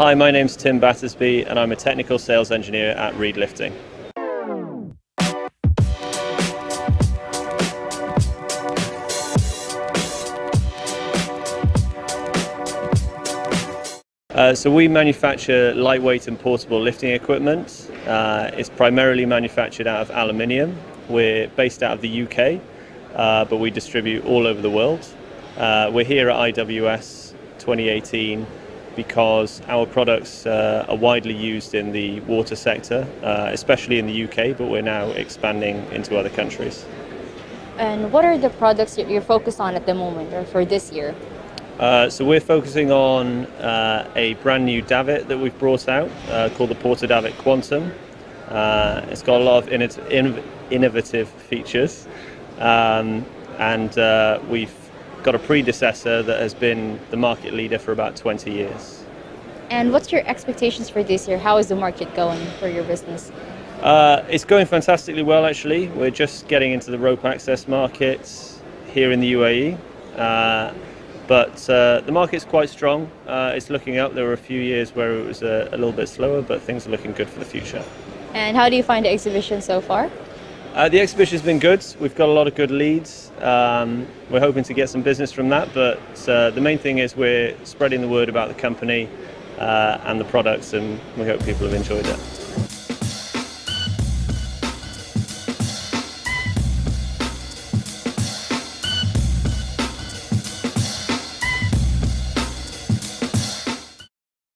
Hi, my name's Tim Battersby and I'm a technical sales engineer at REID Lifting. Uh, so we manufacture lightweight and portable lifting equipment. Uh, it's primarily manufactured out of aluminium. We're based out of the UK, uh, but we distribute all over the world. Uh, we're here at IWS 2018 because our products uh, are widely used in the water sector, uh, especially in the UK, but we're now expanding into other countries. And what are the products that you're focused on at the moment or for this year? Uh, so we're focusing on uh, a brand new davit that we've brought out uh, called the Porta-Davit Quantum. Uh, it's got a lot of inno innovative features um, and uh, we've got a predecessor that has been the market leader for about 20 years. And what's your expectations for this year? How is the market going for your business? Uh, it's going fantastically well actually. We're just getting into the rope access markets here in the UAE. But uh, the market's quite strong. Uh, it's looking up. There were a few years where it was a, a, little bit slower, but things are looking good for the future. And how do you find the exhibition so far? Uh, the exhibition's been good. We've got a lot of good leads. Um, we're hoping to get some business from that, but uh, the main thing is we're spreading the word about the company uh, and the products, and we hope people have enjoyed it.